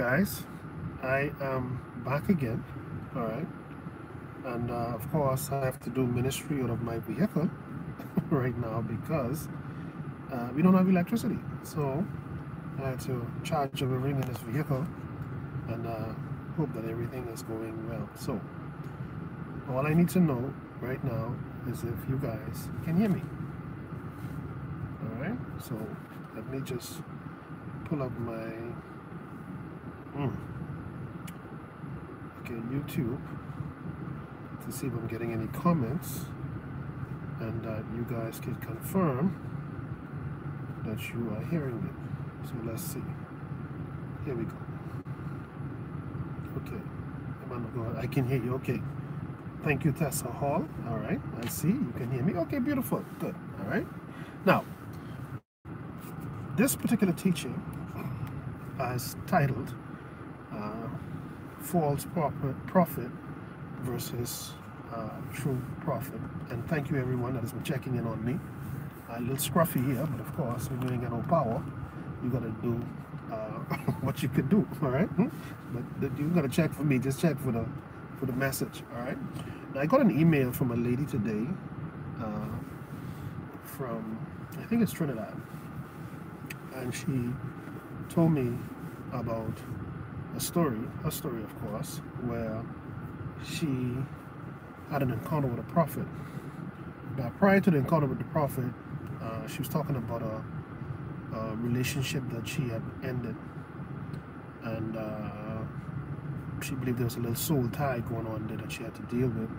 guys. I am back again all right? And uh, of course I have to do ministry out of my vehicle right now because uh, we don't have electricity. So I had to charge everything in this vehicle and uh, hope that everything is going well. So all I need to know right now is if you guys can hear me. All right? So let me just pull up my mm, okay YouTube to see if I'm getting any comments and you guys can confirm that you are hearing me. So let's see. Here we go. Okay. I can hear you. Okay. Thank you Tessa Hall. All right. I see. You can hear me. Okay beautiful. Good. All right. Now this particular teaching is titled False Prophet versus uh, True Prophet. And thank you everyone that has been checking in on me. A little scruffy here, but of course, when you ain't got no power, you gotta do uh, what you can do, all right? Hmm? But you gotta check for me, just check for the for the message, all right? Now, I got an email from a lady today uh, from, I think it's Trinidad and she told me about a story, a story of course, where she had an encounter with a prophet. Now, prior to the encounter with the prophet, uh, she was talking about a, a, relationship that she had ended, and uh, she believed there was a little soul tie going on there that she had to deal with,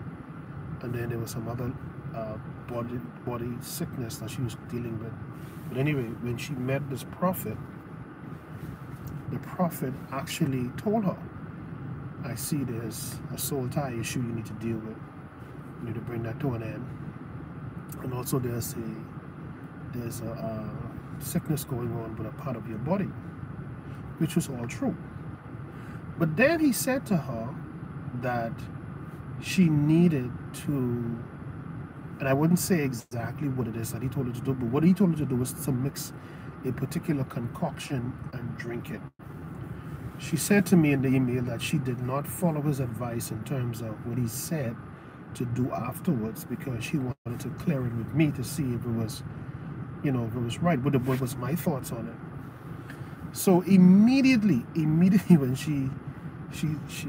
and then there was some other uh, body body sickness that she was dealing with. But anyway, when she met this prophet, the prophet actually told her, I see there's a soul tie issue you need to deal with. You need to bring that to an end. And also there's a there's a, a sickness going on with a part of your body, which was all true. But then he said to her that she needed to and I wouldn't say exactly what it is that he told her to do, but what he told her to do was to mix a particular concoction and drink it. She said to me in the email that she did not follow his advice in terms of what he said to do afterwards because she wanted to clear it with me to see if it was, you know, if it was right. What, what was my thoughts on it? So immediately, immediately when she, she, she,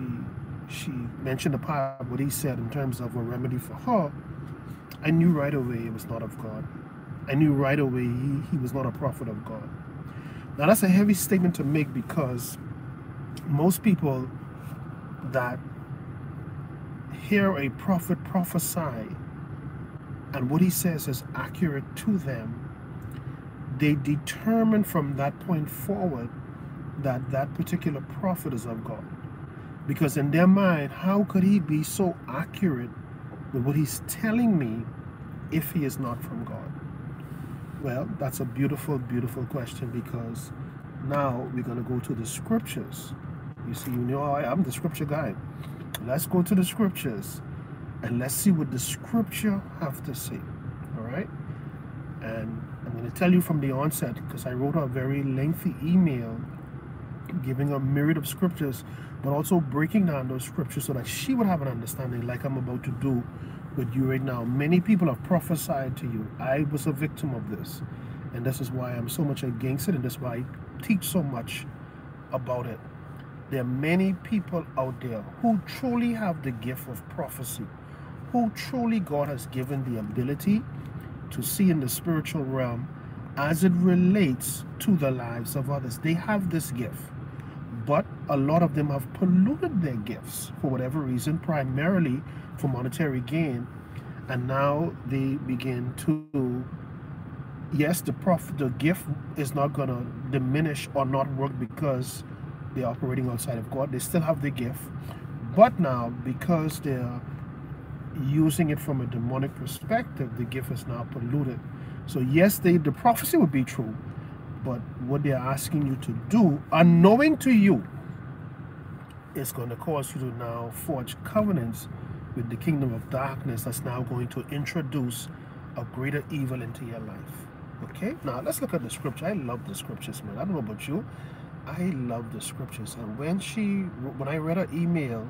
she mentioned the part what he said in terms of a remedy for her, I knew right away it was not of God. I knew right away he, he was not a prophet of God. Now that's a heavy statement to make because most people that hear a prophet prophesy and what he says is accurate to them, they determine from that point forward that that particular prophet is of God. Because in their mind, how could he be so accurate with what he's telling me if he is not from God? Well, that's a beautiful, beautiful question because now we're going to go to the scriptures. You see, you know, I, am the scripture guy. Let's go to the scriptures and let's see what the scripture have to say. All right. And I'm going to tell you from the onset because I wrote a very lengthy email giving a myriad of scriptures, but also breaking down those scriptures so that she would have an understanding, like I'm about to do with you right now. Many people have prophesied to you. I was a victim of this. And this is why I'm so much against it, and that's why I teach so much about it. There are many people out there who truly have the gift of prophecy, who truly God has given the ability to see in the spiritual realm as it relates to the lives of others. They have this gift but a lot of them have polluted their gifts for whatever reason, primarily for monetary gain. And now they begin to, yes, the profit, the gift is not going to diminish or not work because they're operating outside of God. They still have the gift. But now, because they're using it from a demonic perspective, the gift is now polluted. So yes, they, the prophecy would be true, but what they're asking you to do, unknowing to you, is going to cause you to now forge covenants with the kingdom of darkness that's now going to introduce a greater evil into your life. Okay, now let's look at the scripture. I love the scriptures, man. I don't know about you, I love the scriptures. And when she, when I read her email,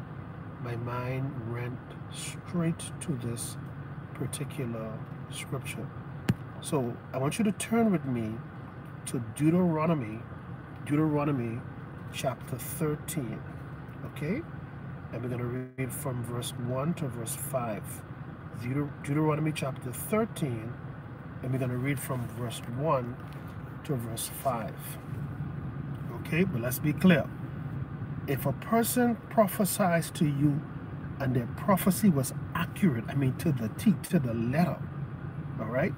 my mind went straight to this particular scripture. So I want you to turn with me to Deuteronomy, Deuteronomy chapter 13. Okay? And we're going to read from verse 1 to verse 5. Deut Deuteronomy chapter 13, and we're going to read from verse 1 to verse 5. Okay, but let's be clear. If a person prophesies to you and their prophecy was accurate, I mean to the T, to the letter, all right,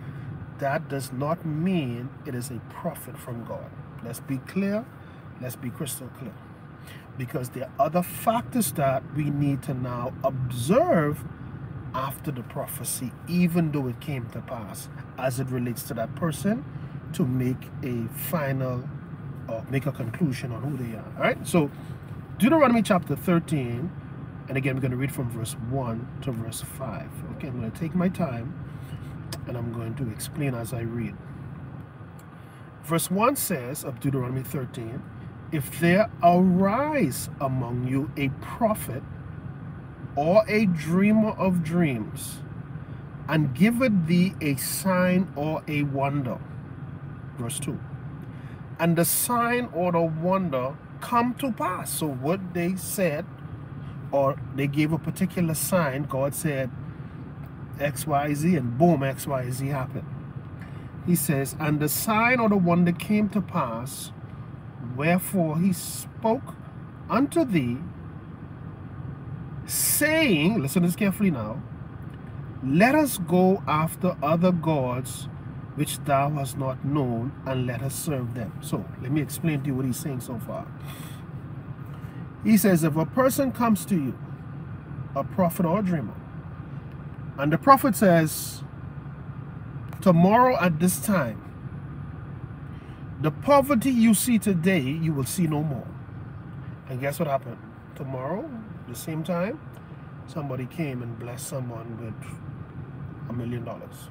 that does not mean it is a prophet from God. Let's be clear. Let's be crystal clear. Because there are other factors that we need to now observe after the prophecy, even though it came to pass, as it relates to that person, to make a final or make a conclusion on who they are. All right, so Deuteronomy chapter 13, and again, we're going to read from verse 1 to verse 5. Okay, I'm going to take my time and I'm going to explain as I read. Verse 1 says of Deuteronomy 13, If there arise among you a prophet or a dreamer of dreams, and giveth thee a sign or a wonder. Verse 2 and the sign or the wonder come to pass. So what they said, or they gave a particular sign, God said X, Y, Z, and boom, X, Y, Z happened. He says, and the sign or the wonder came to pass, wherefore he spoke unto thee, saying, listen to this carefully now, let us go after other gods which thou hast not known, and let us serve them. So let me explain to you what he's saying so far. He says, if a person comes to you, a prophet or a dreamer, and the prophet says, tomorrow at this time, the poverty you see today, you will see no more. And guess what happened? Tomorrow, the same time, somebody came and blessed someone with a million dollars.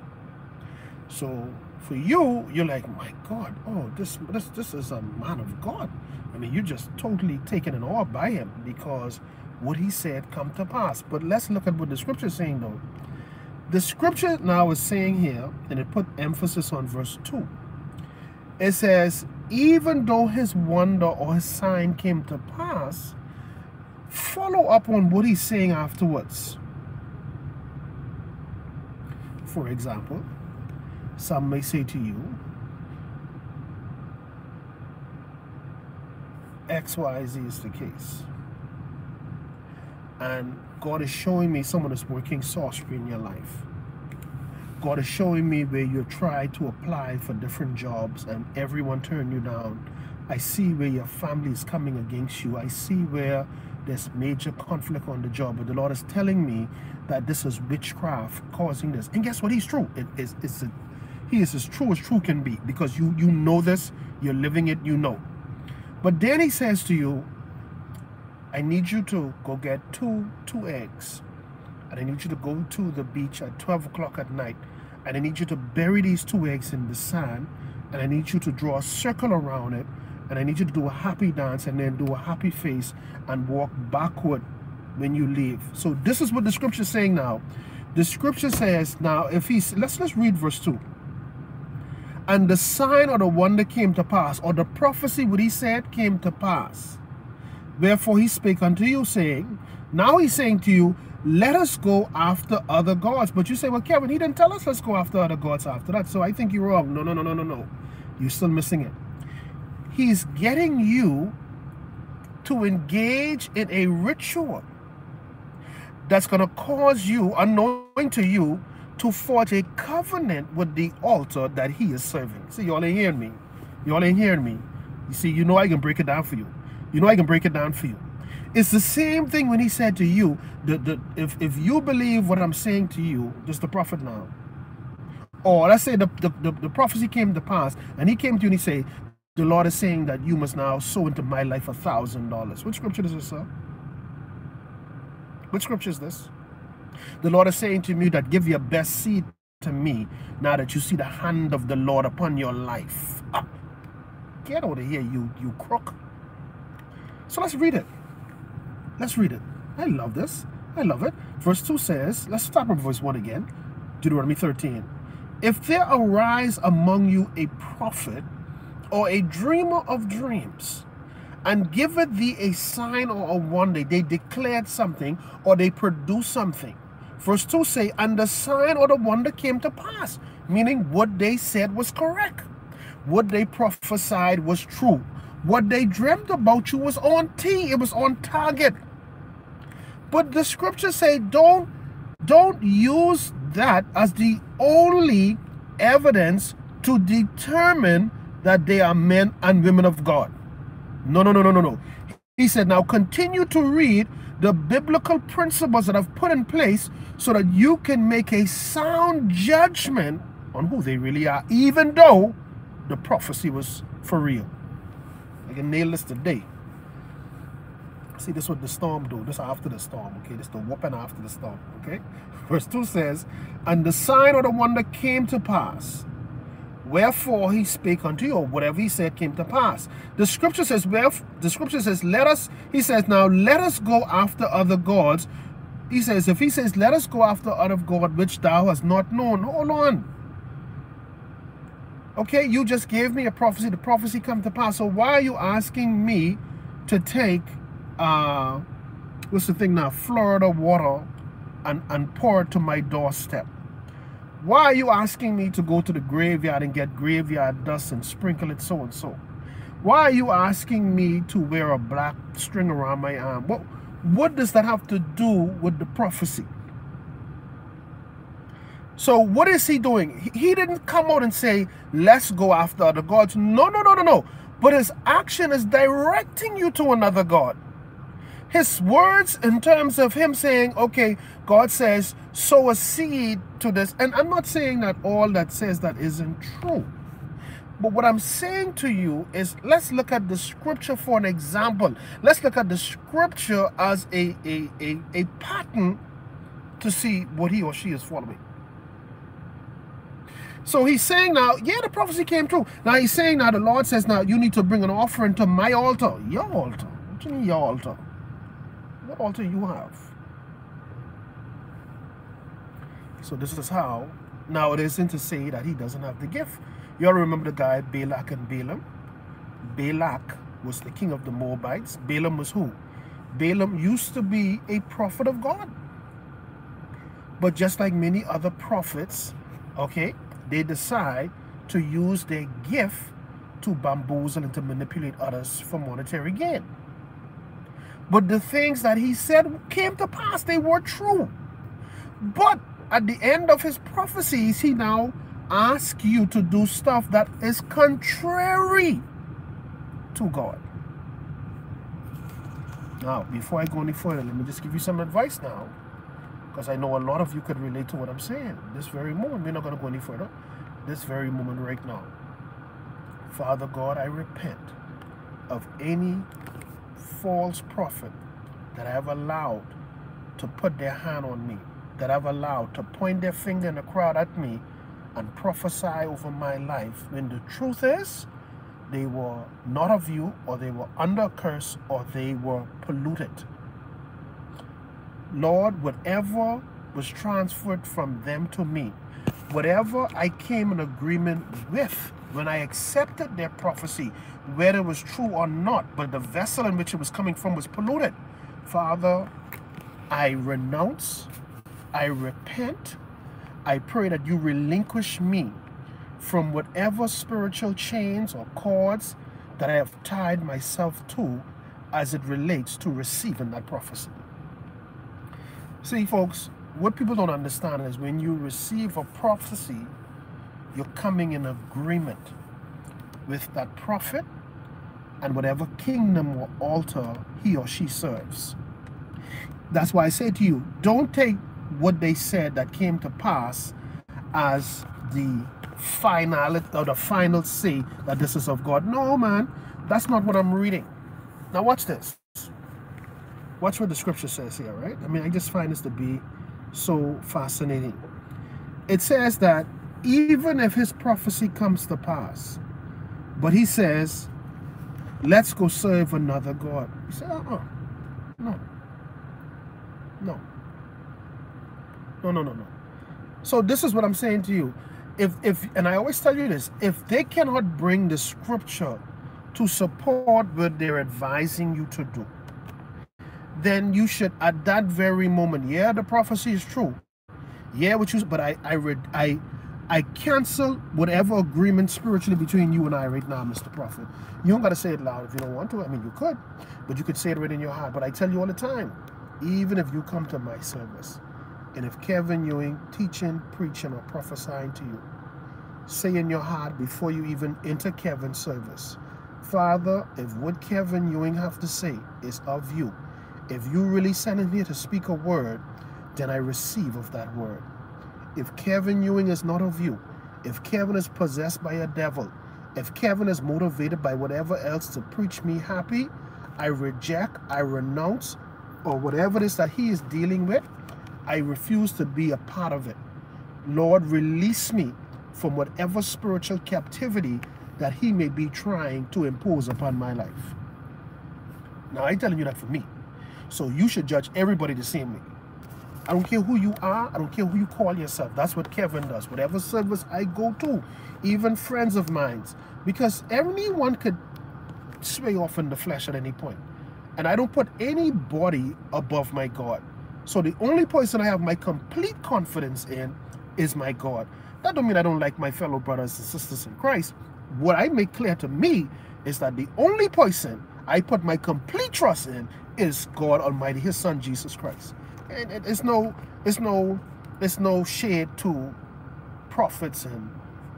So for you, you're like, my God, oh, this this this is a man of God. I mean, you're just totally taken in awe by him because what he said come to pass. But let's look at what the scripture is saying though. The scripture now is saying here, and it put emphasis on verse 2. It says, even though his wonder or his sign came to pass, follow up on what he's saying afterwards. For example, some may say to you, XYZ is the case. And God is showing me someone is working sorcery in your life. God is showing me where you try to apply for different jobs and everyone turn you down. I see where your family is coming against you. I see where there's major conflict on the job. But the Lord is telling me that this is witchcraft causing this. And guess what? He's true. It is it's a is as true as true can be because you, you know this, you're living it, you know. But then he says to you, I need you to go get two, two eggs. And I need you to go to the beach at 12 o'clock at night. And I need you to bury these two eggs in the sand. And I need you to draw a circle around it. And I need you to do a happy dance and then do a happy face and walk backward when you leave. So this is what the scripture is saying now. The scripture says now, if he's, let's, let's read verse 2. And the sign or the wonder came to pass, or the prophecy what he said came to pass. Wherefore he spake unto you, saying, Now he's saying to you, let us go after other gods. But you say, well, Kevin, he didn't tell us let's go after other gods after that. So I think you're wrong. No, no, no, no, no, no. You're still missing it. He's getting you to engage in a ritual that's going to cause you, unknowing to you, to forge a covenant with the altar that he is serving. See, y'all ain't hearing me. Y'all ain't hearing me. You see, you know I can break it down for you. You know I can break it down for you. It's the same thing when he said to you, the, if, if you believe what I'm saying to you, just the prophet now, or let's say the, the, the, the prophecy came to pass, and he came to you and he said, the Lord is saying that you must now sow into my life a thousand dollars. Which scripture is this, sir? Which scripture is this? The Lord is saying to me that give your best seed to me now that you see the hand of the Lord upon your life. Ah, get out of here, you, you crook. So let's read it. Let's read it. I love this. I love it. Verse 2 says, let's stop at verse 1 again. Deuteronomy 13. If there arise among you a prophet or a dreamer of dreams, and giveth thee a sign or a wonder, they declared something or they produced something. Verse 2 say, and the sign or the wonder came to pass, meaning what they said was correct. What they prophesied was true. What they dreamt about you was on T, it was on target. But the scriptures say don't don't use that as the only evidence to determine that they are men and women of God. No, no, no, no, no, no. He said, now continue to read the biblical principles that I've put in place so that you can make a sound judgment on who they really are, even though the prophecy was for real. I can nail this today. See, this what the storm do. This after the storm, okay? This the whooping after the storm, okay? Verse 2 says, And the sign or the wonder came to pass. Wherefore he spake unto you, whatever he said came to pass. The scripture says, wherefore, the scripture says, let us, he says, now let us go after other gods. He says, if he says, let us go after other God which thou hast not known, hold on. Okay, you just gave me a prophecy. The prophecy come to pass. So why are you asking me to take uh, what's the thing now, Florida water and, and pour it to my doorstep. Why are you asking me to go to the graveyard and get graveyard dust and sprinkle it so and so? Why are you asking me to wear a black string around my arm? What, what does that have to do with the prophecy? So what is he doing? He didn't come out and say, let's go after other gods. No, no, no, no, no. But his action is directing you to another God his words in terms of him saying, okay, God says, sow a seed to this. And I'm not saying that all that says that isn't true. But what I'm saying to you is let's look at the scripture for an example. Let's look at the scripture as a, a, a, a pattern to see what he or she is following. So he's saying now, yeah, the prophecy came true. Now he's saying now the Lord says now you need to bring an offering to my altar. Your altar. What do you mean your altar? Altar you have? So this is how, now it isn't to say that he doesn't have the gift. You all remember the guy Balak and Balaam? Balak was the king of the Moabites. Balaam was who? Balaam used to be a prophet of God. But just like many other prophets, okay, they decide to use their gift to bamboozle and to manipulate others for monetary gain. But the things that he said came to pass. They were true. But at the end of his prophecies, he now asks you to do stuff that is contrary to God. Now, before I go any further, let me just give you some advice now. Because I know a lot of you could relate to what I'm saying. This very moment, we're not going to go any further. This very moment right now. Father God, I repent of any false prophet that I've allowed to put their hand on me, that I've allowed to point their finger in the crowd at me and prophesy over my life, when the truth is, they were not of you, or they were under a curse, or they were polluted. Lord, whatever was transferred from them to me, whatever I came in agreement with when I accepted their prophecy, whether it was true or not, but the vessel in which it was coming from was polluted. Father, I renounce, I repent, I pray that you relinquish me from whatever spiritual chains or cords that I have tied myself to as it relates to receiving that prophecy. See, folks, what people don't understand is when you receive a prophecy, you're coming in agreement with that prophet and whatever kingdom or altar he or she serves. That's why I say to you, don't take what they said that came to pass as the final or the final say that this is of God. No, man, that's not what I'm reading. Now watch this. Watch what the scripture says here, right? I mean, I just find this to be so fascinating. It says that even if his prophecy comes to pass, but he says, let's go serve another God. You say, uh-uh. No. No. No, no, no, no. So this is what I'm saying to you. If if and I always tell you this, if they cannot bring the scripture to support what they're advising you to do, then you should at that very moment, yeah, the prophecy is true. Yeah, what you but I I read I I cancel whatever agreement spiritually between you and I right now, Mr. Prophet. You don't got to say it loud if you don't want to. I mean, you could, but you could say it right in your heart. But I tell you all the time, even if you come to my service, and if Kevin Ewing teaching, preaching, or prophesying to you, say in your heart before you even enter Kevin's service, Father, if what Kevin Ewing have to say is of you, if you really sent him here to speak a word, then I receive of that word. If Kevin Ewing is not of you, if Kevin is possessed by a devil, if Kevin is motivated by whatever else to preach me happy, I reject, I renounce, or whatever it is that he is dealing with, I refuse to be a part of it. Lord, release me from whatever spiritual captivity that he may be trying to impose upon my life. Now, I'm telling you that for me. So you should judge everybody the same way. I don't care who you are. I don't care who you call yourself. That's what Kevin does. Whatever service I go to, even friends of mine, because anyone could sway off in the flesh at any point. And I don't put anybody above my God. So the only person I have my complete confidence in is my God. That don't mean I don't like my fellow brothers and sisters in Christ. What I make clear to me is that the only person I put my complete trust in is God Almighty, His Son Jesus Christ and it's no it's no it's no shade to prophets and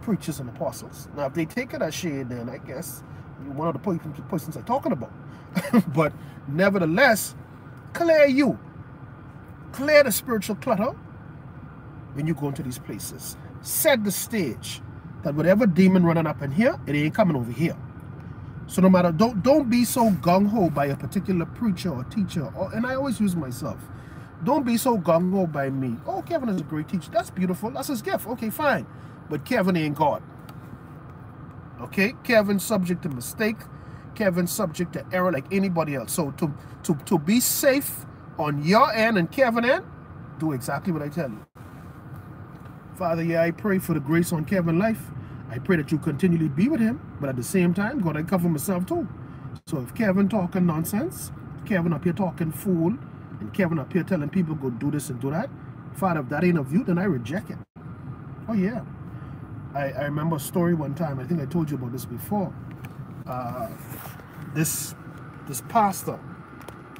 preachers and apostles. Now, if they take it as shade, then I guess one of the persons I'm talking about. but nevertheless, clear you. Clear the spiritual clutter when you go into these places. Set the stage that whatever demon running up in here, it ain't coming over here. So no matter, don't don't be so gung-ho by a particular preacher or teacher, or, and I always use myself. Don't be so gung-ho by me. Oh, Kevin is a great teacher. That's beautiful. That's his gift. Okay, fine. But Kevin ain't God. Okay? Kevin's subject to mistake. Kevin's subject to error like anybody else. So to, to, to be safe on your end and Kevin end, do exactly what I tell you. Father, yeah, I pray for the grace on Kevin's life. I pray that you continually be with him, but at the same time, God, I cover myself too. So if Kevin talking nonsense, Kevin up here talking fool, and Kevin up here telling people go do this and do that, Father, if that ain't of you, then I reject it. Oh yeah. I, I remember a story one time, I think I told you about this before. Uh, this this pastor,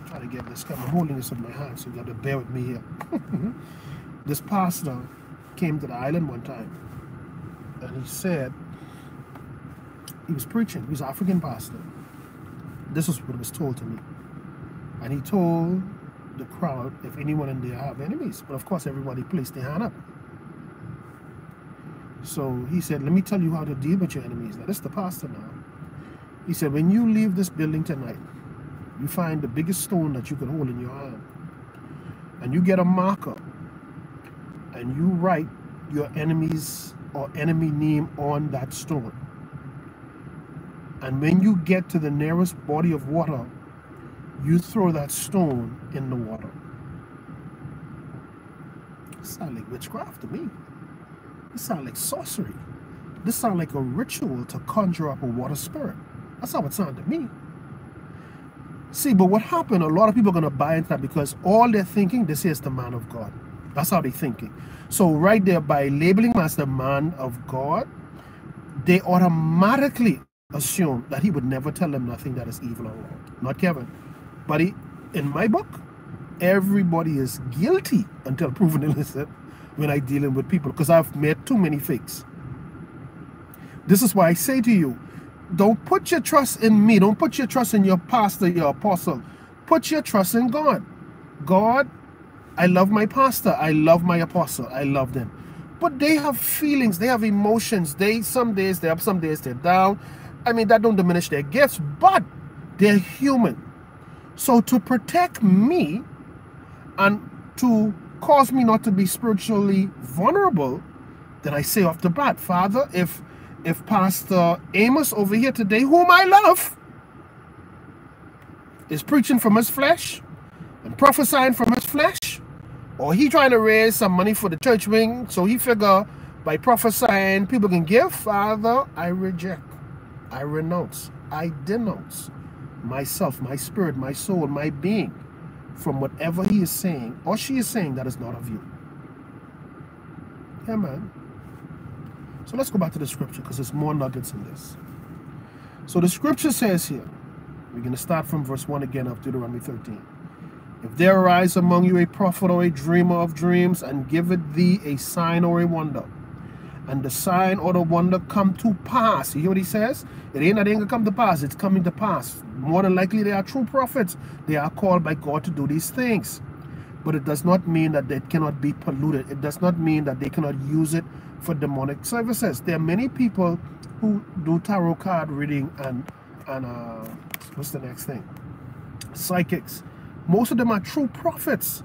try to get this, I'm holding this in my hand, so you got to bear with me here. this pastor came to the island one time, and he said, he was preaching, he was an African pastor. This was what was told to me. And he told the crowd if anyone in there have enemies. But of course, everybody placed their hand up. So he said, let me tell you how to deal with your enemies. Now, this is the pastor now. He said, when you leave this building tonight, you find the biggest stone that you can hold in your hand. And you get a marker. And you write your enemy's or enemy name on that stone. And when you get to the nearest body of water, you throw that stone in the water. It sounds like witchcraft to me. It sounds like sorcery. This sounds like a ritual to conjure up a water spirit. That's how it sounded to me. See, but what happened, a lot of people are going to buy into that because all they're thinking, this is the man of God. That's how they're thinking. So right there, by labeling him as the man of God, they automatically assume that he would never tell them nothing that is evil or wrong. Not Kevin. But in my book, everybody is guilty until proven innocent when I dealing with people because I've met too many fakes. This is why I say to you, don't put your trust in me. Don't put your trust in your pastor, your apostle. Put your trust in God. God, I love my pastor. I love my apostle. I love them. But they have feelings. They have emotions. They some days they're up, some days they're down. I mean, that don't diminish their gifts, but they're human. So to protect me and to cause me not to be spiritually vulnerable, then I say off the bat, Father, if if Pastor Amos over here today, whom I love, is preaching from his flesh and prophesying from his flesh, or he trying to raise some money for the church wing, so he figure by prophesying people can give, Father, I reject, I renounce, I denounce myself, my spirit, my soul, my being from whatever he is saying or she is saying that is not of you. Yeah, man. So let's go back to the scripture because there's more nuggets in this. So the scripture says here, we're going to start from verse 1 again of Deuteronomy 13. If there arise among you a prophet or a dreamer of dreams, and giveth thee a sign or a wonder, and the sign or the wonder come to pass. You hear what he says? It ain't that ain't gonna come to pass, it's coming to pass. More than likely they are true prophets. They are called by God to do these things. But it does not mean that they cannot be polluted. It does not mean that they cannot use it for demonic services. There are many people who do tarot card reading and and uh, what's the next thing? Psychics. Most of them are true prophets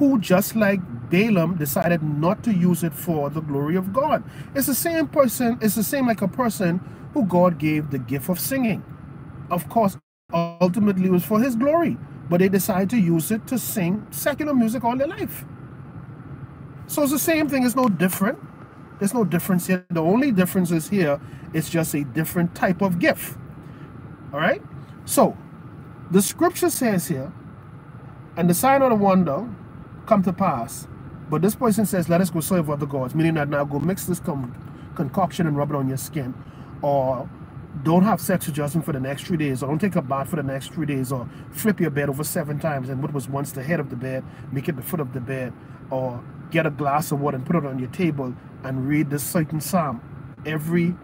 who just like Balaam decided not to use it for the glory of God. It's the same person, it's the same like a person who God gave the gift of singing. Of course, ultimately it was for his glory, but they decided to use it to sing secular music all their life. So it's the same thing, it's no different. There's no difference here. The only difference is here, it's just a different type of gift. All right? So, the scripture says here, and the sign of the wonder come to pass. But this person says, let us go serve other gods, meaning that now go mix this concoction and rub it on your skin. Or don't have sex with husband for the next three days, or don't take a bath for the next three days, or flip your bed over seven times, and what was once the head of the bed, make it the foot of the bed, or get a glass of water and put it on your table and read this certain psalm every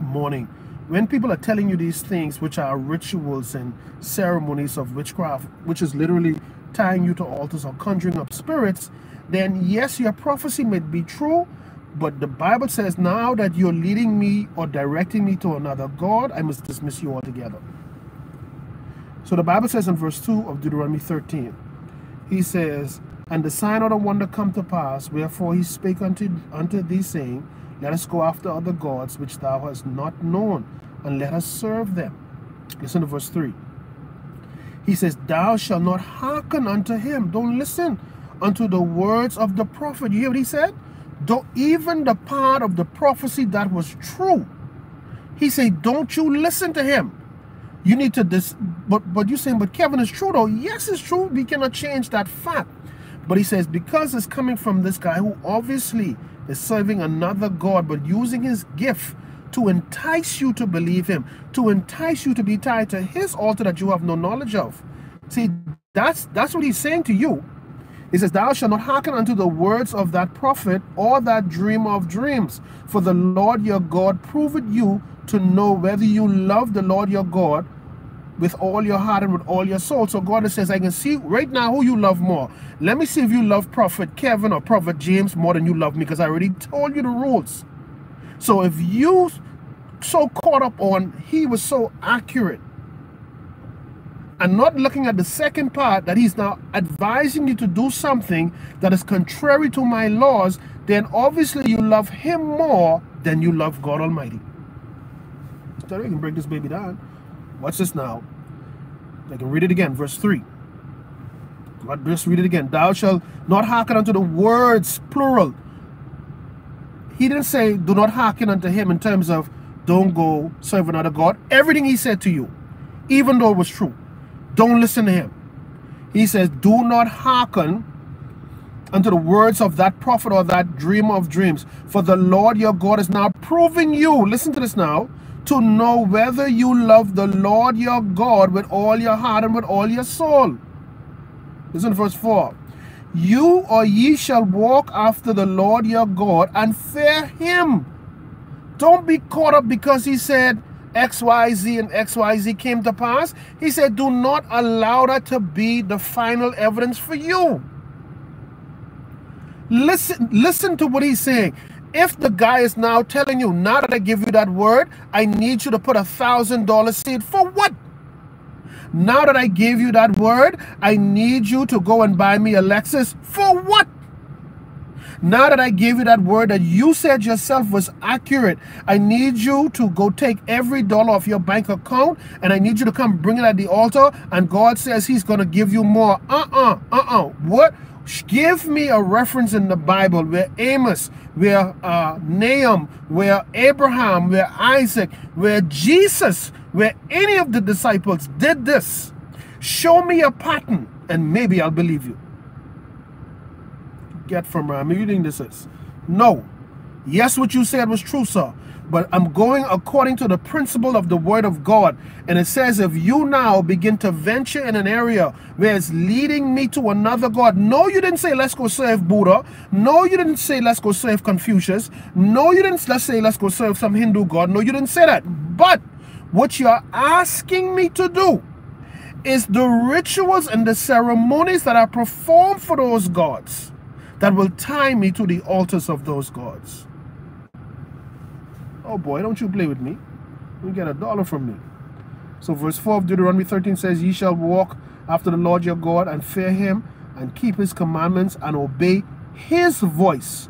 morning. When people are telling you these things, which are rituals and ceremonies of witchcraft, which is literally tying you to altars or conjuring up spirits, then yes, your prophecy may be true, but the Bible says now that you're leading me or directing me to another God, I must dismiss you altogether. So the Bible says in verse 2 of Deuteronomy 13, he says, And the sign of the wonder come to pass, wherefore he spake unto, unto thee, saying, Let us go after other gods which thou hast not known, and let us serve them. Listen to verse 3. He says, Thou shalt not hearken unto him. Don't listen unto the words of the prophet. You hear what he said? Don't even the part of the prophecy that was true. He said, Don't you listen to him. You need to dis but but you saying, but Kevin is true though. Yes, it's true. We cannot change that fact. But he says, because it's coming from this guy who obviously is serving another God, but using his gift to entice you to believe him, to entice you to be tied to his altar that you have no knowledge of. See, that's that's what he's saying to you. He says, Thou shalt not hearken unto the words of that prophet or that dreamer of dreams, for the Lord your God proveth you to know whether you love the Lord your God with all your heart and with all your soul. So God says, I can see right now who you love more. Let me see if you love Prophet Kevin or Prophet James more than you love me, because I already told you the rules. So if you so caught up on he was so accurate and not looking at the second part that he's now advising you to do something that is contrary to my laws, then obviously you love him more than you love God Almighty. So we can break this baby down. Watch this now. I can read it again, verse 3. Let's read it again. Thou shalt not hearken unto the words, plural. He didn't say, do not hearken unto him in terms of don't go serve another God. Everything he said to you, even though it was true, don't listen to him. He says, do not hearken unto the words of that prophet or that dreamer of dreams. For the Lord your God is now proving you, listen to this now, to know whether you love the Lord your God with all your heart and with all your soul. Listen to verse 4. You or ye shall walk after the Lord your God and fear him don't be caught up because he said XYZ and XYZ came to pass. He said, do not allow that to be the final evidence for you. Listen, listen to what he's saying. If the guy is now telling you, now that I give you that word, I need you to put a thousand dollar seed for what? Now that I gave you that word, I need you to go and buy me a Lexus for what? Now that I gave you that word that you said yourself was accurate, I need you to go take every dollar of your bank account and I need you to come bring it at the altar. And God says He's going to give you more. Uh uh, uh uh. What? Give me a reference in the Bible where Amos, where uh, Nahum, where Abraham, where Isaac, where Jesus, where any of the disciples did this. Show me a pattern and maybe I'll believe you. Get from where I'm reading this is. No. Yes, what you said was true, sir but I'm going according to the principle of the word of God. And it says, if you now begin to venture in an area where it's leading me to another God, no, you didn't say, let's go serve Buddha. No, you didn't say, let's go serve Confucius. No, you didn't, let's say, let's go serve some Hindu God. No, you didn't say that. But what you're asking me to do is the rituals and the ceremonies that are performed for those gods that will tie me to the altars of those gods. Oh boy, don't you play with me. You get a dollar from me. So verse 4 of Deuteronomy 13 says, Ye shall walk after the Lord your God and fear him and keep his commandments and obey his voice.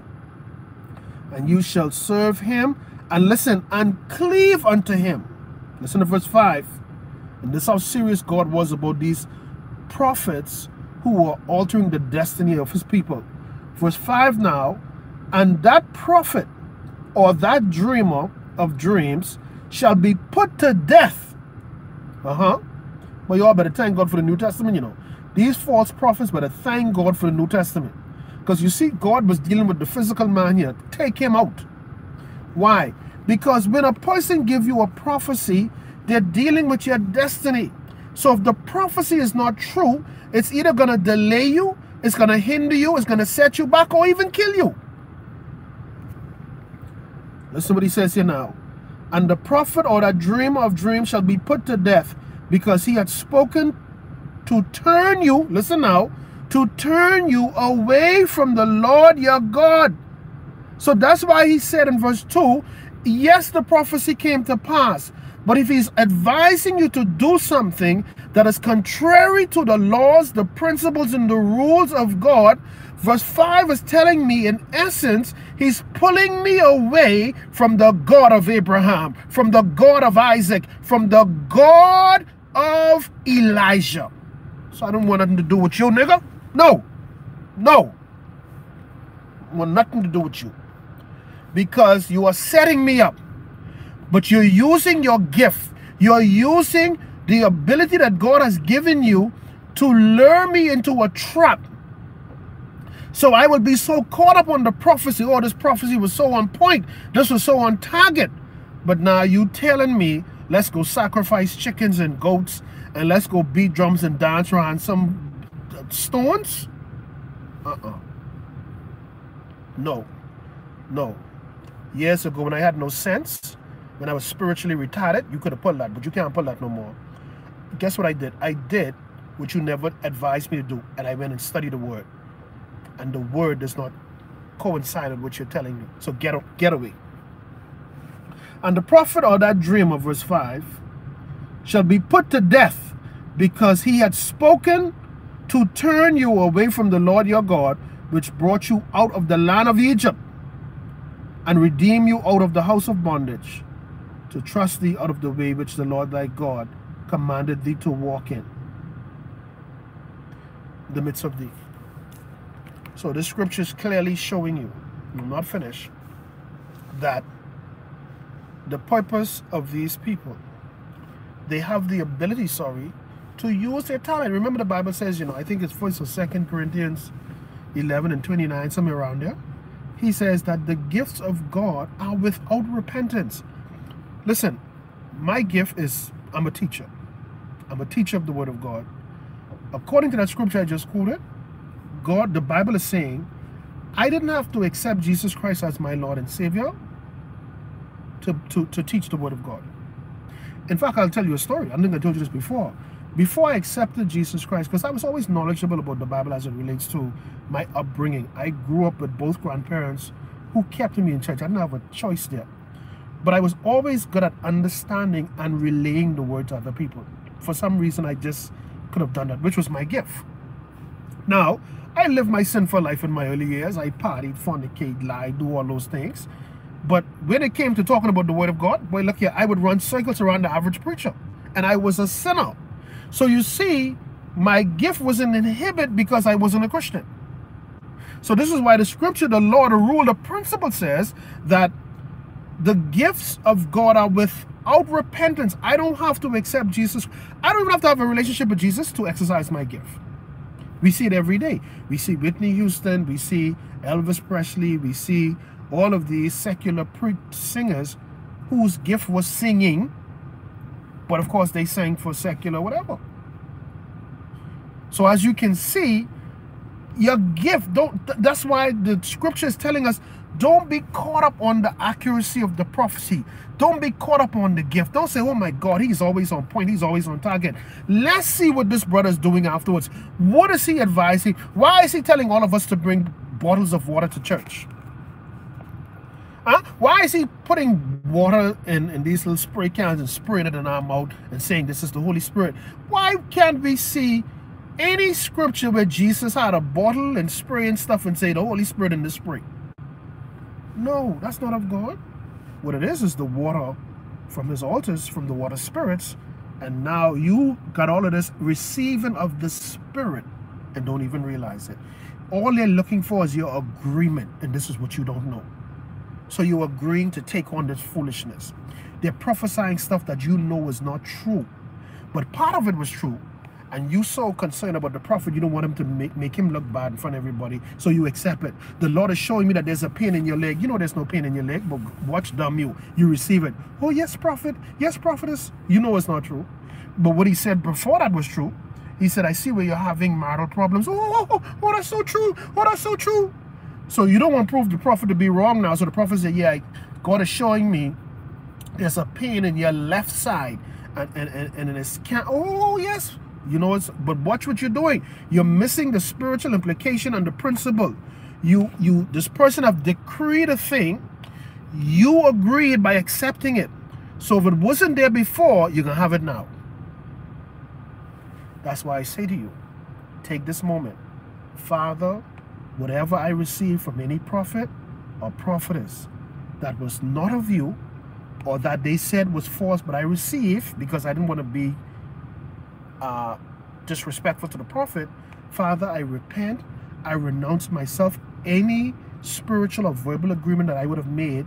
And you shall serve him and listen and cleave unto him. Listen to verse 5. And this is how serious God was about these prophets who were altering the destiny of his people. Verse 5 now, and that prophet or that dreamer of dreams shall be put to death. Uh-huh. But y'all better thank God for the New Testament, you know. These false prophets better thank God for the New Testament. Because you see, God was dealing with the physical man here. Take him out. Why? Because when a person give you a prophecy, they're dealing with your destiny. So if the prophecy is not true, it's either going to delay you, it's going to hinder you, it's going to set you back, or even kill you. Listen what he says here now. And the prophet or the dreamer of dreams shall be put to death because he had spoken to turn you, listen now, to turn you away from the Lord your God. So that's why he said in verse 2, yes, the prophecy came to pass, but if he's advising you to do something that is contrary to the laws, the principles, and the rules of God, Verse 5 is telling me, in essence, he's pulling me away from the God of Abraham, from the God of Isaac, from the God of Elijah. So I don't want nothing to do with you, nigga. No. No. I want nothing to do with you. Because you are setting me up. But you're using your gift. You're using the ability that God has given you to lure me into a trap so I would be so caught up on the prophecy. Oh, this prophecy was so on point. This was so on target. But now you telling me, let's go sacrifice chickens and goats and let's go beat drums and dance around some stones? Uh-uh. No. No. Years ago when I had no sense, when I was spiritually retarded, you could have pulled that, but you can't pull that no more. Guess what I did? I did what you never advised me to do, and I went and studied the word and the word does not coincide with what you're telling me. So get, get away. And the prophet or that dream of verse 5 shall be put to death because he had spoken to turn you away from the Lord your God, which brought you out of the land of Egypt and redeem you out of the house of bondage, to trust thee out of the way which the Lord thy God commanded thee to walk in the midst of thee. So this scripture is clearly showing you, I'm not finished, that the purpose of these people, they have the ability, sorry, to use their talent. Remember the Bible says, you know, I think it's first or second Corinthians 11 and 29, somewhere around there. He says that the gifts of God are without repentance. Listen, my gift is I'm a teacher. I'm a teacher of the word of God. According to that scripture I just quoted, God, the Bible is saying, I didn't have to accept Jesus Christ as my Lord and Savior to, to, to teach the Word of God. In fact, I'll tell you a story. I think I told you this before. Before I accepted Jesus Christ, because I was always knowledgeable about the Bible as it relates to my upbringing. I grew up with both grandparents who kept me in church. I didn't have a choice there. But I was always good at understanding and relaying the word to other people. For some reason, I just could have done that, which was my gift. Now, I lived my sinful life in my early years. I partied, fornicated, lied, do all those things. But when it came to talking about the word of God, boy, look here, I would run circles around the average preacher. And I was a sinner. So you see, my gift wasn't inhibited because I wasn't a Christian. So this is why the scripture, the law, the rule, the principle says that the gifts of God are without repentance. I don't have to accept Jesus. I don't even have to have a relationship with Jesus to exercise my gift. We see it every day. We see Whitney Houston, we see Elvis Presley, we see all of these secular singers whose gift was singing, but of course they sang for secular whatever. So as you can see, your gift don't that's why the scripture is telling us don't be caught up on the accuracy of the prophecy. Don't be caught up on the gift. Don't say oh my god he's always on point. He's always on target. Let's see what this brother is doing afterwards. What is he advising? Why is he telling all of us to bring bottles of water to church Huh? Why is he putting water in, in these little spray cans and spraying it in our mouth and saying this is the Holy Spirit? Why can't we see any scripture where Jesus had a bottle and spraying stuff and say the Holy Spirit in the spray. No, that's not of God. What it is is the water from his altars, from the water spirits, and now you got all of this receiving of the Spirit and don't even realize it. All they're looking for is your agreement, and this is what you don't know. So you're agreeing to take on this foolishness. They're prophesying stuff that you know is not true. But part of it was true, and you so concerned about the prophet, you don't want him to make, make him look bad in front of everybody, so you accept it. The Lord is showing me that there's a pain in your leg. You know there's no pain in your leg, but watch dumb you. You receive it. Oh, yes, prophet. Yes, prophetess. You know it's not true. But what he said before that was true. He said, I see where you're having marital problems. Oh, oh, oh, oh, oh that's so true. Oh, that's so true. So you don't want to prove the prophet to be wrong now. So the prophet said, yeah, God is showing me there's a pain in your left side. And, and, and, and it's, can oh, yes, you know, it's, but watch what you're doing. You're missing the spiritual implication and the principle. You, you, this person have decreed a thing. You agreed by accepting it. So if it wasn't there before, going to have it now. That's why I say to you, take this moment. Father, whatever I receive from any prophet or prophetess that was not of you, or that they said was false, but I received because I didn't want to be uh, disrespectful to the prophet, Father, I repent. I renounce myself any spiritual or verbal agreement that I would have made,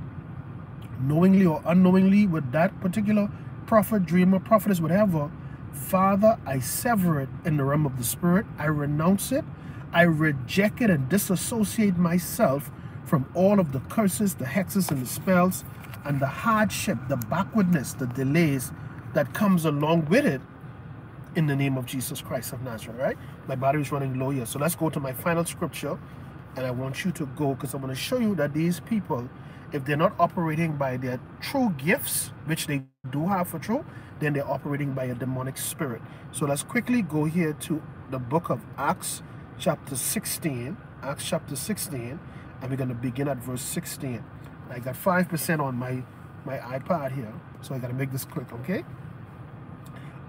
knowingly or unknowingly, with that particular prophet, dreamer, prophetess, whatever. Father, I sever it in the realm of the spirit. I renounce it. I reject it and disassociate myself from all of the curses, the hexes, and the spells, and the hardship, the backwardness, the delays that comes along with it in the name of Jesus Christ of Nazareth, right? My battery is running low here. So let's go to my final scripture. And I want you to go because I'm going to show you that these people, if they're not operating by their true gifts, which they do have for true, then they're operating by a demonic spirit. So let's quickly go here to the book of Acts chapter 16. Acts chapter 16. And we're going to begin at verse 16. I got 5% on my, my iPad here. So I got to make this quick, okay?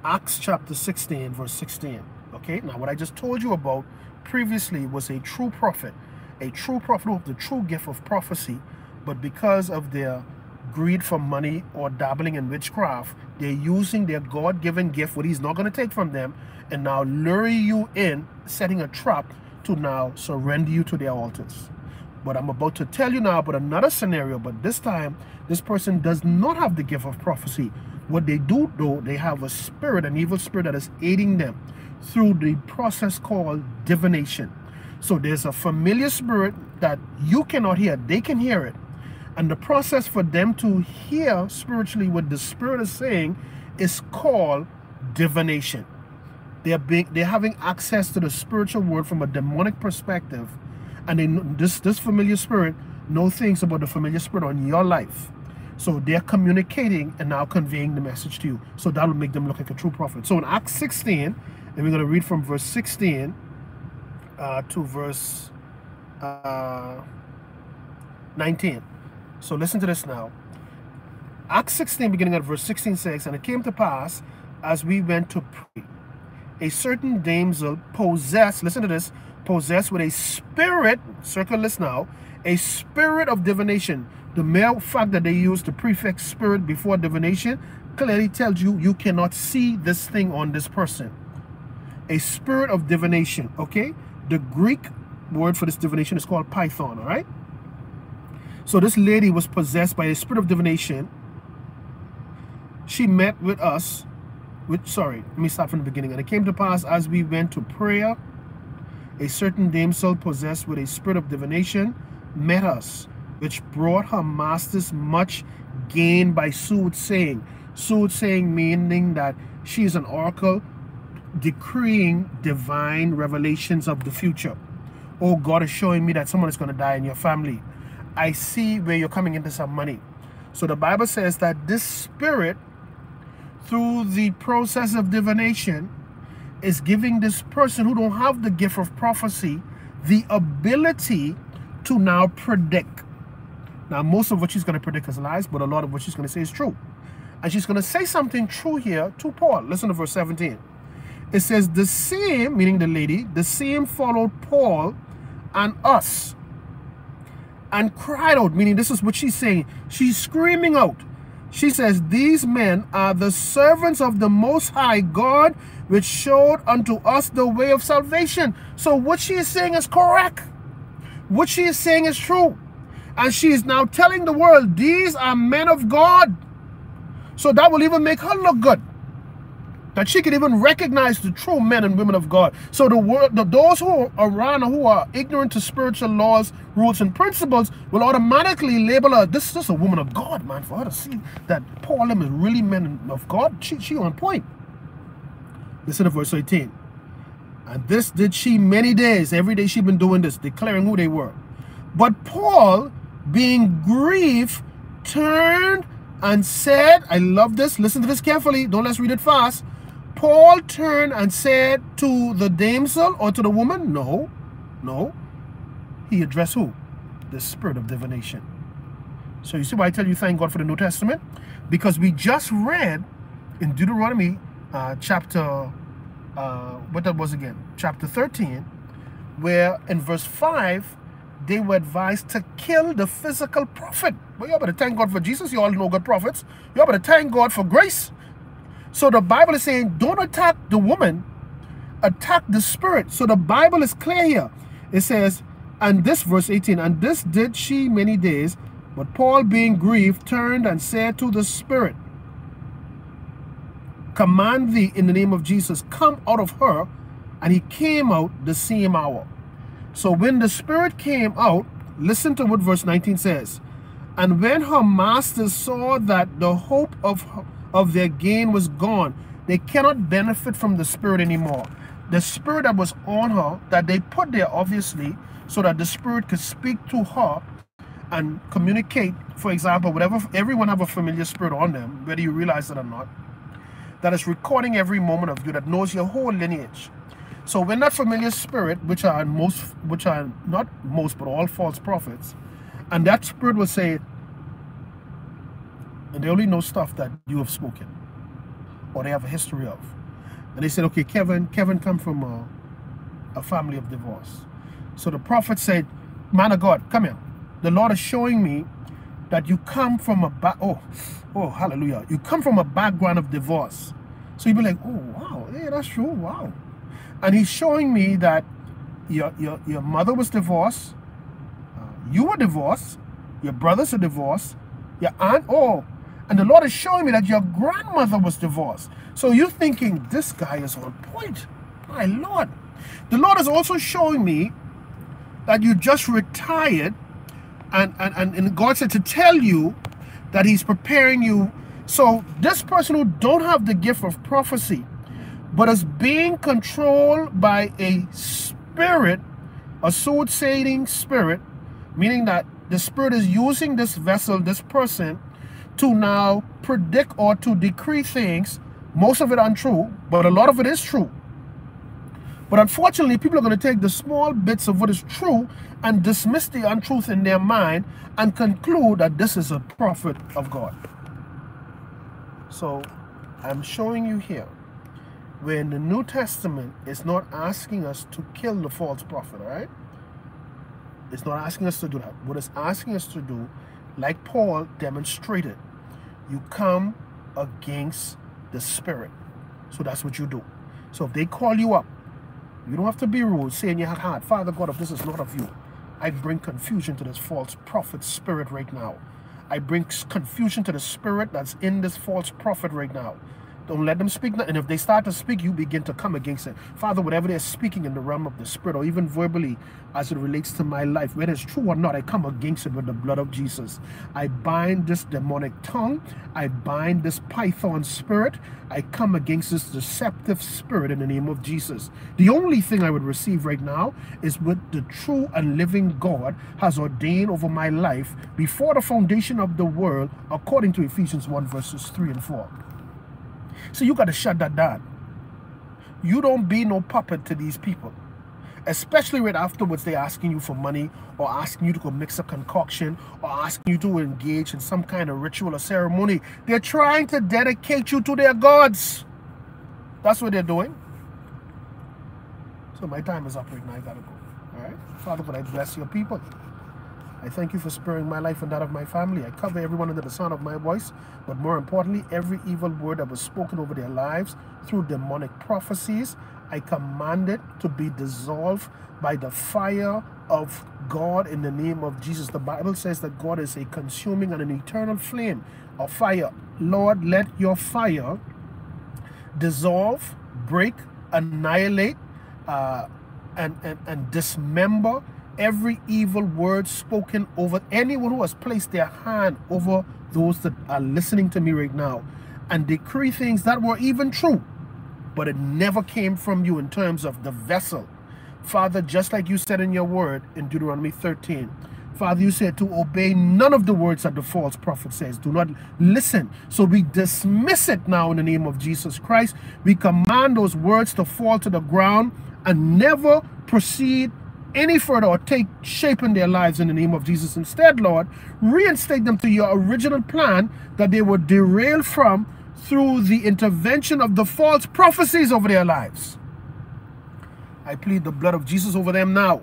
Acts chapter 16, verse 16. Okay, now what I just told you about previously was a true prophet, a true prophet with the true gift of prophecy, but because of their greed for money or dabbling in witchcraft, they're using their God-given gift, what he's not going to take from them, and now lure you in, setting a trap to now surrender you to their altars. But I'm about to tell you now about another scenario, but this time, this person does not have the gift of prophecy, what they do, though, they have a spirit, an evil spirit that is aiding them through the process called divination. So there's a familiar spirit that you cannot hear, they can hear it. And the process for them to hear spiritually what the spirit is saying is called divination. They're being they're having access to the spiritual world from a demonic perspective. And they this this familiar spirit know things about the familiar spirit on your life. So they're communicating and now conveying the message to you. So that will make them look like a true prophet. So in Acts 16, and we're going to read from verse 16 uh, to verse uh, 19. So listen to this now. Acts 16, beginning at verse 16 says, And it came to pass, as we went to pray, a certain damsel possessed, listen to this, possessed with a spirit, circle this now, a spirit of divination. The mere fact that they use the prefix spirit before divination clearly tells you you cannot see this thing on this person. A spirit of divination, okay? The Greek word for this divination is called python, all right? So this lady was possessed by a spirit of divination. She met with us, with, sorry, let me start from the beginning. And it came to pass as we went to prayer, a certain damsel possessed with a spirit of divination met us, which brought her masters much gain by soothsaying. Soothsaying meaning that she is an oracle decreeing divine revelations of the future. Oh, God is showing me that someone is going to die in your family. I see where you're coming into some money. So the Bible says that this spirit, through the process of divination, is giving this person who don't have the gift of prophecy the ability to now predict. Now, most of what she's going to predict is lies, but a lot of what she's going to say is true. And she's going to say something true here to Paul. Listen to verse 17. It says, The same, meaning the lady, the same followed Paul and us and cried out, meaning this is what she's saying. She's screaming out. She says, These men are the servants of the Most High God, which showed unto us the way of salvation. So what she is saying is correct. What she is saying is true. And she is now telling the world, these are men of God. So that will even make her look good. That she can even recognize the true men and women of God. So the world, the, those who are around who are ignorant to spiritual laws, rules, and principles will automatically label her, this is just a woman of God, man. For her to see that Paul them is really men of God, she, she on point. Listen to verse 18. And this did she many days. Every day she'd been doing this, declaring who they were. But Paul, being grieved, turned and said, I love this, listen to this carefully, don't let's read it fast. Paul turned and said to the damsel or to the woman, no, no. He addressed who? The spirit of divination. So you see why I tell you thank God for the New Testament? Because we just read in Deuteronomy uh, chapter, uh, what that was again, chapter 13, where in verse 5, they were advised to kill the physical prophet. Well, you better thank God for Jesus. You all know good prophets. You better thank God for grace. So the Bible is saying, don't attack the woman, attack the spirit. So the Bible is clear here. It says, and this verse 18, and this did she many days, but Paul being grieved turned and said to the spirit, command thee in the name of Jesus, come out of her. And he came out the same hour. So when the spirit came out, listen to what verse 19 says. And when her masters saw that the hope of, of their gain was gone, they cannot benefit from the spirit anymore. The spirit that was on her, that they put there obviously, so that the spirit could speak to her and communicate. For example, whatever everyone have a familiar spirit on them, whether you realize it or not, that is recording every moment of you, that knows your whole lineage. So when that familiar spirit, which are most, which are not most, but all false prophets, and that spirit will say, and they only know stuff that you have spoken, or they have a history of. And they said, okay, Kevin, Kevin come from a, a family of divorce. So the prophet said, man of God, come here. The Lord is showing me that you come from a back, oh, oh, hallelujah. You come from a background of divorce. So you'd be like, oh, wow, yeah, that's true, wow. And he's showing me that your, your, your mother was divorced, uh, you were divorced, your brothers are divorced, your aunt, oh, and the Lord is showing me that your grandmother was divorced. So you're thinking, this guy is on point. My Lord. The Lord is also showing me that you just retired and, and, and God said to tell you that he's preparing you. So this person who don't have the gift of prophecy, but is being controlled by a spirit, a soothsaying spirit, meaning that the spirit is using this vessel, this person, to now predict or to decree things, most of it untrue, but a lot of it is true. But unfortunately, people are going to take the small bits of what is true and dismiss the untruth in their mind and conclude that this is a prophet of God. So I'm showing you here where the New Testament, it's not asking us to kill the false prophet, all right? It's not asking us to do that. What it's asking us to do, like Paul demonstrated, you come against the spirit. So that's what you do. So if they call you up, you don't have to be rude, saying you have heart, Father God, if this is not of you, I bring confusion to this false prophet spirit right now. I bring confusion to the spirit that's in this false prophet right now. Don't let them speak. And if they start to speak, you begin to come against it. Father, whatever they're speaking in the realm of the spirit or even verbally as it relates to my life, whether it's true or not, I come against it with the blood of Jesus. I bind this demonic tongue. I bind this python spirit. I come against this deceptive spirit in the name of Jesus. The only thing I would receive right now is what the true and living God has ordained over my life before the foundation of the world, according to Ephesians 1 verses 3 and 4. So you got to shut that down. You don't be no puppet to these people. Especially when afterwards they're asking you for money or asking you to go mix a concoction or asking you to engage in some kind of ritual or ceremony. They're trying to dedicate you to their gods. That's what they're doing. So my time is up right now. I got to go. All right? Father, God, I bless your people. I thank you for sparing my life and that of my family. I cover everyone under the sound of my voice, but more importantly, every evil word that was spoken over their lives through demonic prophecies, I command it to be dissolved by the fire of God in the name of Jesus. The Bible says that God is a consuming and an eternal flame of fire. Lord, let your fire dissolve, break, annihilate, uh, and, and, and dismember every evil word spoken over anyone who has placed their hand over those that are listening to me right now and decree things that were even true, but it never came from you in terms of the vessel. Father, just like you said in your word in Deuteronomy 13, Father, you said to obey none of the words that the false prophet says. Do not listen. So we dismiss it now in the name of Jesus Christ. We command those words to fall to the ground and never proceed any further or take shape in their lives in the name of Jesus. Instead, Lord, reinstate them to your original plan that they were derailed from through the intervention of the false prophecies over their lives. I plead the blood of Jesus over them now.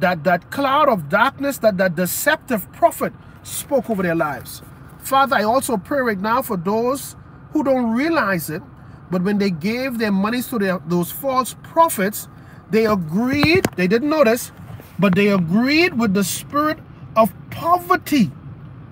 That that cloud of darkness, that that deceptive prophet spoke over their lives. Father, I also pray right now for those who don't realize it, but when they gave their monies to their, those false prophets, they agreed, they didn't notice, but they agreed with the spirit of poverty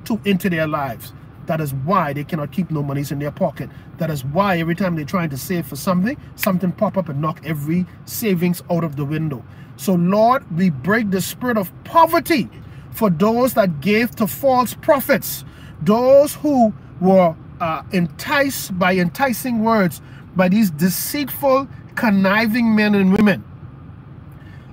to enter their lives. That is why they cannot keep no monies in their pocket. That is why every time they're trying to save for something, something pop up and knock every savings out of the window. So Lord, we break the spirit of poverty for those that gave to false prophets, those who were uh, enticed by enticing words, by these deceitful, conniving men and women.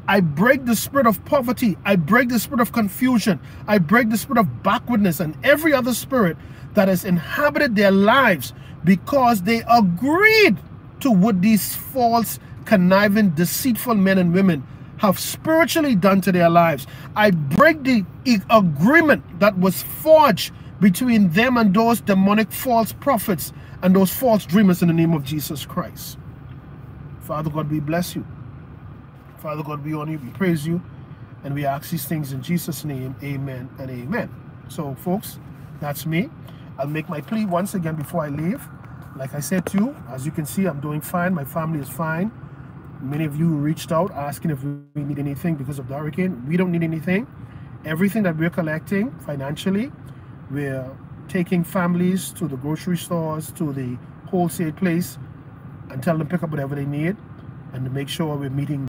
I break the spirit of poverty. I break the spirit of confusion. I break the spirit of backwardness and every other spirit that has inhabited their lives because they agreed to what these false, conniving, deceitful men and women have spiritually done to their lives. I break the agreement that was forged between them and those demonic false prophets and those false dreamers in the name of Jesus Christ. Father God, we bless you. Father God, we honor you, we praise you, and we ask these things in Jesus' name. Amen and amen. So, folks, that's me. I'll make my plea once again before I leave. Like I said to you, as you can see, I'm doing fine. My family is fine. Many of you reached out asking if we need anything because of the hurricane. We don't need anything. Everything that we're collecting financially, we're taking families to the grocery stores, to the wholesale place, and tell them pick up whatever they need and to make sure we're meeting